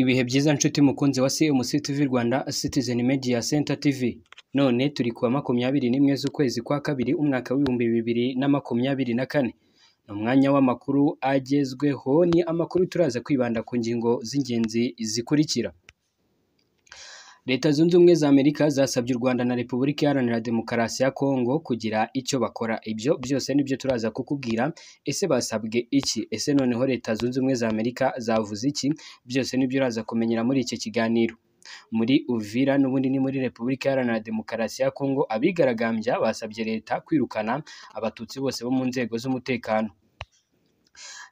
Ibihe byiza nshuti mukunzi wa CMC TV Rwanda Citizen Media Center TV none turi kuwa makumyabiri n'imwe z'ukwezi kwa kabiri umwaka w'ibihumbi bibiri na makumyabiri na kane. Ni umwanya w'amakuru agezweho ni amakuru turaza kwibanda ku ngingo z'ingenzi zikurikira. Leta zunze ubumwe za Amerika zasabye u Rwanda na Repubulika Iharanira Demokarasi ya Kongo kugira icyo bakora. Ibyo byose ni byo turaza kukubwira. Ese basabwe iki? Ese noneho Leta zunze ubumwe za Amerika zavuze iki? Byose ni byo uraza kumenyera muri iki kiganiro. Muri Uvira n'ubundi ni muri Repubulika Iharanira Demokarasi ya Kongo abigaragambya basabye leta kwirukana abatutsi bose bo mu nzego z'umutekano.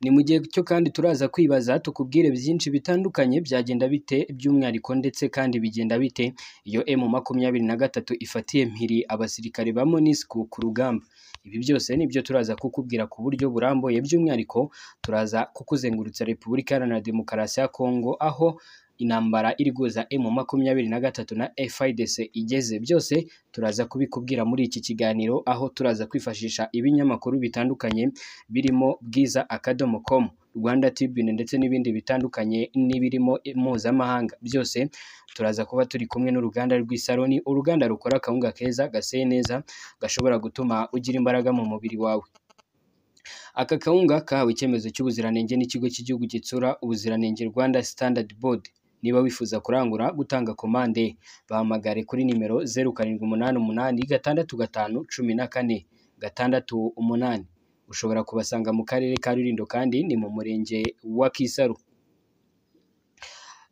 Ni mu gihe cyo kandi turaza kwibaza tukubwire byinshi bitandukanye byagenda bite by'umwihariko ndetse kandi bigenda bite. Iyo M makumyabiri na gatatu ifatiye mpiri abasirikare ba MONUSCO ku rugamba. Ibi byose ni byo turaza kukubwira ku buryo burambuye by'umwihariko turaza kukuzengurutsa Repubulika Iharanira Demokarasi ya Kongo aho intambara iri guhuza M makumyabiri na gatatu na FIDC igeze. Byose turaza kubikubwira muri iki kiganiro aho turaza kwifashisha ibinyamakuru bitandukanye birimo bwiza akadomo com Rwanda Tribune ndetse n'ibindi bitandukanye n'ibirimo mpuzamahanga. Byose turaza kuba turi kumwe n'uruganda rw'Isaroni uruganda rukora akawunga keza gaseye neza gashobora gutuma ugira imbaraga mu mubiri wawe. Aka kawunga kahawe icyemezo cy'ubuziranenge n'ikigo cy'igihugu gitsura ubuziranenge Rwanda Standard Board. Niba wifuza kurangura gutanga komande bahamagare kuri nimero zeru karindwi umunani umunani gatandatu gatanu cumi na kane gatandatu umunani. Ushobora kubasanga mu karere ka Rulindo kandi ni mu murenge wa Kisaru.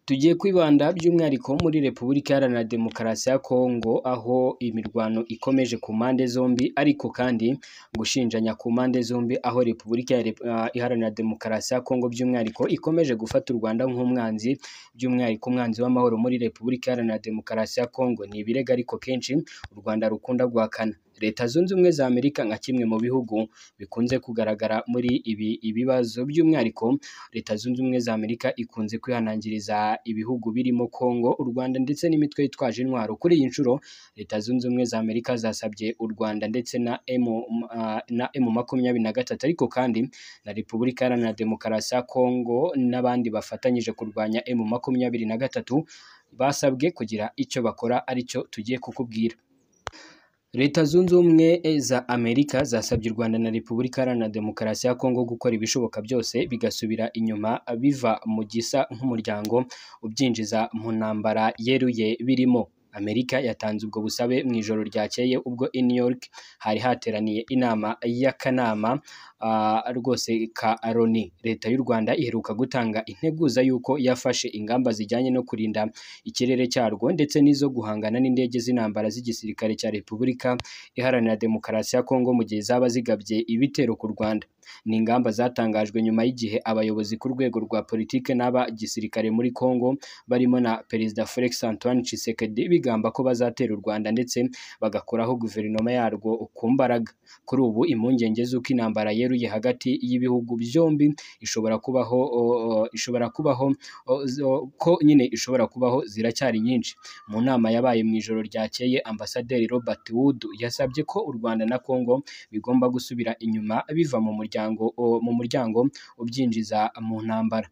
Tugiye kwibanda by'umwihariko muri Repubulika Iharanira Demokarasi ya Kongo aho imirwano ikomeje ku mpande zombi ariko kandi gushinjanya ku mpande zombi aho Repubulika Iharanira Demokarasi ya Kongo by'umwihariko ikomeje gufata u Rwanda nk'umwanzi by'umwihariko umwanzi w'amahoro muri Repubulika Iharanira Demokarasi ya Kongo. Ni ibirego ariko kenshi u Rwanda rukunda guhakana. Leta zunze ubumwe za Amerika nka kimwe mu bihugu bikunze kugaragara muri ibi ibibazo by'umwihariko Leta zunze ubumwe za Amerika ikunze kwihanangiriza ibihugu birimo Kongo u Rwanda ndetse n'imitwe yitwaje intwaro. Kuri iyi nshuro Leta zunze ubumwe za Amerika zasabye u Rwanda ndetse na M na M makumyabiri na gatatu ariko kandi na Repubulika Iharanira Demokarasi ya Kongo n'abandi bafatanyije kurwanya M makumyabiri na gatatu basabwe kugira icyo bakora ari cyo tugiye kukubwira. Leta zunze ubumwe za Amerika zasabye u Rwanda na Repubulika Iharanira Demokarasi ya Kongo gukora ibishoboka byose bigasubira inyuma biva mu gisa nk'umuryango ubyinjiza mu ntambara yeruye birimo. Amerika yatanze ubwo busabe mu ijoro ryakeye ubwo i New York hari hateraniye inama y'akanama rwose ka Loni leta y'u Rwanda iheruka gutanga integuza y'uko yafashe ingamba zijyanye no kurinda ikirere cyarwo ndetse n'izo guhangana n'indege z'intambara z'igisirikare cya Repubulika Iharanira Demokarasi ya Kongo mu gihe zaba zigabye ibitero ku Rwanda. Ni ingamba zatangajwe nyuma y'igihe abayobozi ku rwego rwa politike n'aba gisirikare muri Kongo barimo na Perezida Felix Antoine Tshisekedi bigamba ko bazatera u Rwanda ndetse bagakoraho guverinoma yarwo ku mbaraga. Kuri ubu impungenge z'uko intambara yeruye hagati y'ibihugu byombi ishobora kubaho ishobora kubaho ko nyine ishobora kubaho ziracyari nyinshi. Mu nama yabaye mu ijoro ryakeye ambasaderi Robert Wood yasabye ko u Rwanda na Kongo bigomba gusubira inyuma biva mu muryango mu muryango ubyinjiza mu ntambara.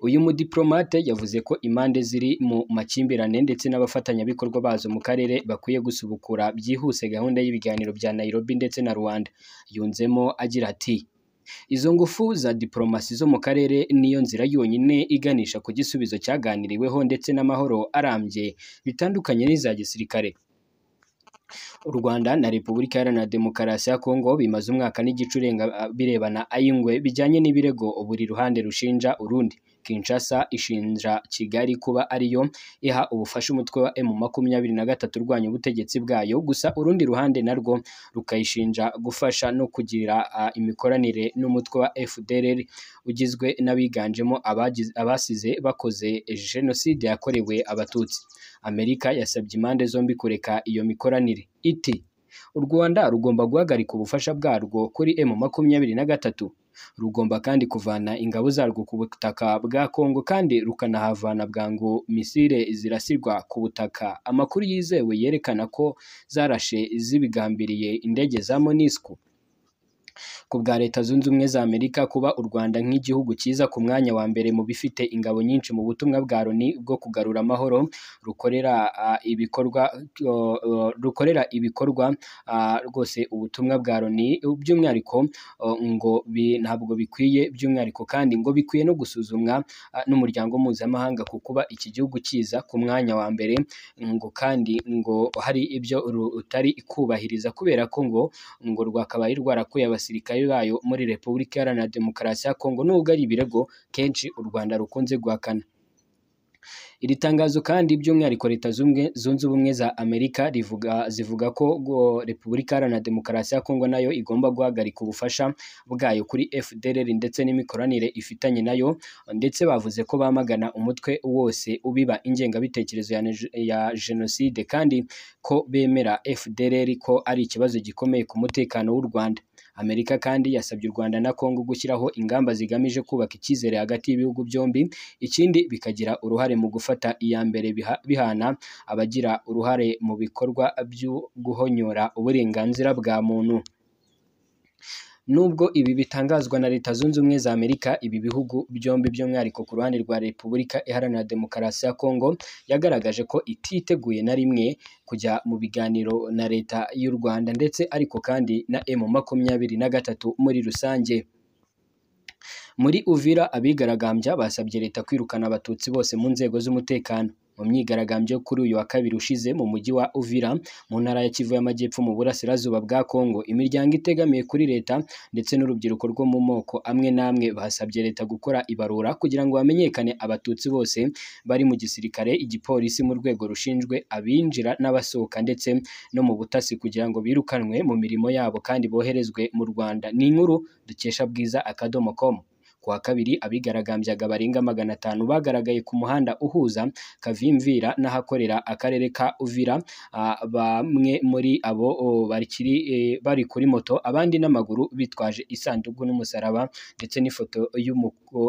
Uyu mudiplomate yavuze ko impande ziri mu makimbirane ndetse n'abafatanyabikorwa bazo mu karere bakwiye gusubukura byihuse gahunda y'ibiganiro bya Nairobi ndetse na Rwanda. Yunzemo agira ati izo ngufu za diplomasi zo mu karere niyo nzira yonyine iganisha ku gisubizo cyaganiriweho ndetse n'amahoro arambye bitandukanye n'iza gisirikare. U Rwanda na Repubulika Iharanira Demokarasi ya Kongo bimaze umwaka n'igice urenga birebana ayingwe bijyanye n'ibirego buri ruhande rushinja urundi. Kinshasa ishinja Kigali kuba ariyo iha ubufasha umutwe wa M makumyabiri na gatatu urwanya ubutegetsi bwayo gusa urundi ruhande narwo rukayishinja gufasha no kugira imikoranire n'umutwe wa FDLR ugizwe n'abiganjemo abasize bakoze jenoside yakorewe abatutsi. Amerika yasabye impande zombi kureka iyo mikoranire. Iti u Rwanda rugomba guhagarika ubufasha bwarwo kuri M makumyabiri na gatatu. Rugomba kandi kuvana ingabo zarwo ku butaka bwa Kongo kandi rukanahavana bwangu misile zirasirwa ku butaka. Amakuru yizewe yerekana ko zarashe zibigambiriye indege za MONUSCO ku bwa leta zunze ubumwe za Amerika kuba u Rwanda nk'igihugu cyiza ku mwanya wa mbere mu bifite ingabo nyinshi mu butumwa bwa Loni bwo kugarura amahoro rukorera ibikorwa rukorera ibikorwa rwose ubutumwa bwa Loni by'umwihariko ngo ntabwo bikwiye by'umwihariko kandi ngo bikwiye no gusuzumwa n'umuryango mpuzamahanga ku kuba iki gihugu kiza ku mwanya wa mbere ngo kandi ngo hari ibyo rutari kubahiriza kubera ko ngo ngo rwakabaye rwarakuye abasirikare bayo muri Repubulika Iharanira Demokarasi ya Kongo nubwo ari ibirego kenshi u Rwanda rukunze guhakana iri tangazo kandi by'umwihariko leta zunze ubumwe za Amerika rivuga zivuga ko Repubulika Iharanira Demokarasi ya Kongo na yo igomba guhagarika ubufasha bwayo kuri FDLR ndetse n'imikoranire ifitanye na yo ndetse bavuze ko bamagana umutwe wose ubiba ingengabitekerezo ya, jenoside kandi ko bemera FDLR ko ari ikibazo gikomeye ku mutekano w'u Rwanda. Amerika kandi yasabye u Rwanda na Kongo gushyiraho ingamba zigamije kubaka icyizere hagati y'ibihugu byombi ikindi bikagira uruhare mu gufata iya mbere biha- bihana abagira uruhare mu bikorwa byo guhonyora uburenganzira bwa muntu. Nubwo ibi bitangazwa na Leta Zunze Ubumwe za Amerika, ibi bihugu byombi by'umwihariko ku ruhande rwa Repubulika Iharanira Demokarasi ya Kongo yagaragaje ko ititeguye na rimwe kujya mu biganiro na Leta y'u Rwanda ndetse ariko kandi na M makumyabiri na gatatu muri rusange. Muri Uvira abigaragambya basabye leta kwirukana abatutsi bose mu nzego z'umutekano. Mu myigaragambyo kuri uyu wa kabiri ushize mu mujyi wa Uvira mu ntara ya Kivu y'Amajyepfo mu burasirazuba bwa Kongo, imiryango itegamiye kuri leta ndetse n'urubyiruko rwo mu moko amwe n'amwe basabye leta gukora ibarura kugira ngo hamenyekane abatutsi bose bari mu gisirikare, igipolisi mu rwego rushinzwe abinjira n'abasohoka ndetse no mu butasi kugira ngo birukanwe mu mirimo yabo kandi boherezwe mu Rwanda. Ni inkuru dukesha bwiza akadomo com. Ku wa kabiri abigaragambyaga barenga magana atanu bagaragaye ku muhanda uhuza Kavimvira n'ahakorera akarere ka Uvira. Bamwe muri abo eh, bari kuri moto, abandi n'amaguru bitwaje isanduku n'umusaraba ndetse n'ifoto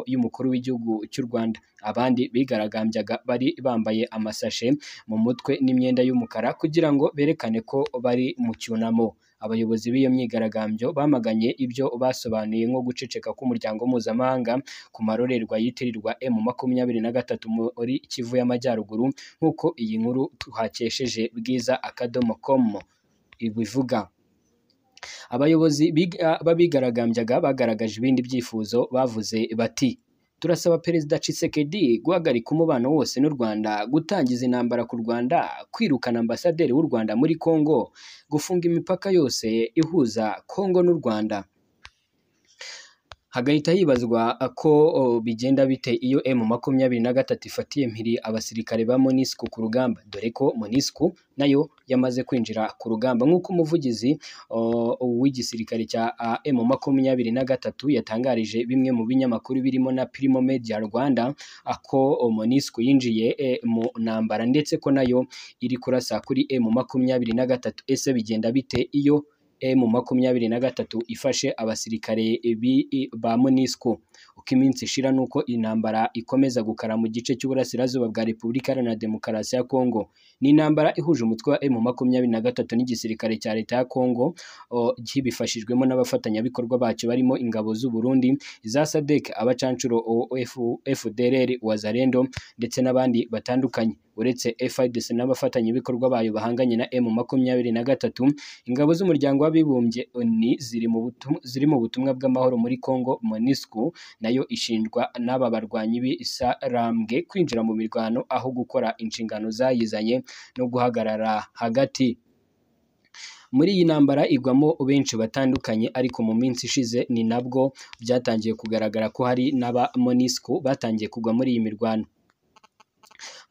y'umukuru w'igihugu cy'u Rwanda. Abandi bigaragambyaga bari bambaye amasashe mu mutwe n'imyenda y'umukara kugira ngo berekane ko bari mu cyunamo. Abayobozi b'iyo myigaragambyo bamaganye ibyo basobanuye nko guceceka k'umuryango mpuzamahanga ku marorerwa yitirirwa M makumyabiri na gatatu muri Kivu y'Amajyaruguru nk'uko iyi nkuru tuhakesheje bwiza akadomo com ibivuga. Abayobozi biga- b'abigaragambyaga bagaragaje ibindi byifuzo bavuze bati turasaba Perezida Tshisekedi guhagarika umubano wose n'u Rwanda, gutangiza intambara ku Rwanda, kwirukana ambasaderi w'u Rwanda muri Kongo, gufunga imipaka yose ihuza Kongo n'u Rwanda. Hagahita hibazwa ko bigenda bite iyo M makumyabiri na gatatu ifatiye mpiri abasirikare ba MONUSCO ku rugamba, dore ko MONUSCO na yo yamaze kwinjira ku rugamba. Nk'uko umuvugizi w'igisirikare cya M makumyabiri na gatatu yatangarije bimwe mu binyamakuru birimo na Primo Media Rwanda ko MONUSCO yinjiye e, mu ntambara. Ndetse ko na yo iri kurasa kuri M makumyabiri na gatatu. Ese bigenda bite iyo M makumyabiri na gatatu ifashe abasirikare ba MONUSCO uko iminsi ishira nuko intambara ikomeza gukara mu gice cy'uburasirazuba bwa Repubulika Iharanira Demokarasi ya Kongo. Ni intambara ihuje umutwe wa M makumyabiri na gatatu n'igisirikare cya leta ya Kongo kibifashijwemo n'abafatanyabikorwa bacyo barimo ingabo z'u Burundi, iza SADC, abacancuro o, F- FDLR, Wazalendo ndetse n'abandi batandukanye. Uretse FARDC n'abafatanyabikorwa bayo bahanganye na M makumyabiri na gatatu, ingabo z'umuryango w'abibumbye ONU ziri mu butumwa bw'amahoro muri Kongo MONUSCO na yo ishinjwa n'aba barwanyi b'Isarambwe kwinjira mu mirwano aho gukora inshingano zayizanye no guhagarara hagati. Muri iyi ntambara igwamo benshi batandukanye ariko mu minsi ishize ni nabwo byatangiye kugaragara ko hari n'aba MONUSCO batangiye kugwa muri iyi mirwano.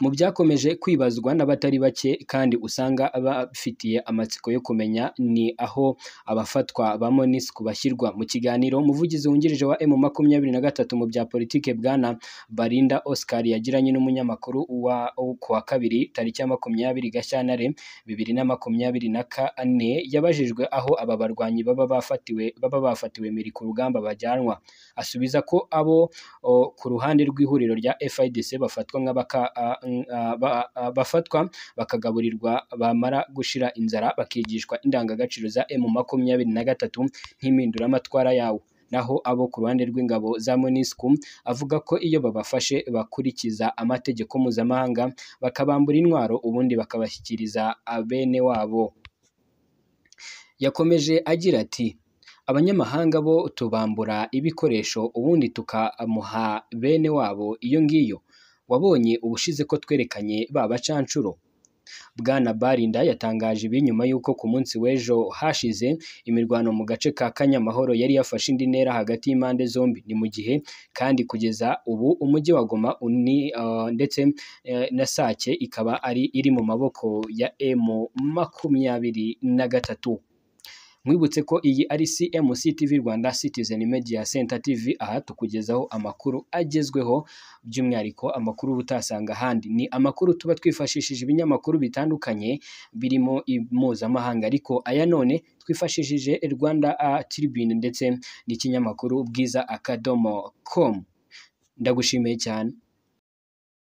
Mu byakomeje kwibazwa n'abatari bake kandi usanga bafitiye amatsiko yo kumenya ni aho abafatwa ba MONUSCO bashyirwa. Mu kiganiro umuvugizi wungirije wa M makumyabiri na gatatu mu bya politike bwana Barinda Oscar yagiranye n'umunyamakuru ku wa kabiri tariki ya makumyabiri Gashyantare bibiri na makumyabiri na kane yabajijwe aho aba barwanyi baba bafatiwe baba bafatiwe miri ku rugamba bajyanwa. Asubiza ko abo ku ruhande rw'ihuriro rya FIDC bafatwa nk'abaka bafatwa bakagaburirwa bamara gushira inzara bakigishwa indangagaciro za M makumyabiri na gatatu nk'impinduramatwara yawo. Naho abo ku ruhande rw'ingabo za MONUSCO avuga ko iyo babafashe bakurikiza amategeko mpuzamahanga bakabambura intwaro ubundi bakabashyikiriza bene wabo. Yakomeje agira ati abanyamahanga bo tubambura ibikoresho ubundi tukamuha bene wabo iyo ngiyo. Wabonye ubushize ko twerekanye ba bacanshuro Bwana Barinda yatangaje ibi nyuma y'uko ku munsi w'ejo hashize imirwano mu gace ka Kanyamahoro yari yafashe indi ntera hagati y'impande zombi. Ni mu gihe kandi kugeza ubu umujyi wa Goma uni, uh, ndetse eh, na Sake ikaba ari iri mu maboko ya M makumyabiri na gatatu. Mwibutse ko iyi ari CMC TV Rwanda Citizen Media Center TV aha tukugezaho amakuru agezweho by'umwihariko amakuru utasanga ahandi. Ni amakuru tuba twifashishije ibinyamakuru bitandukanye birimo mpuzamahanga ariko aya none twifashishije Rwanda Tribune ndetse n'ikinyamakuru bwiza akadomo com. Ndagushimiye cyane.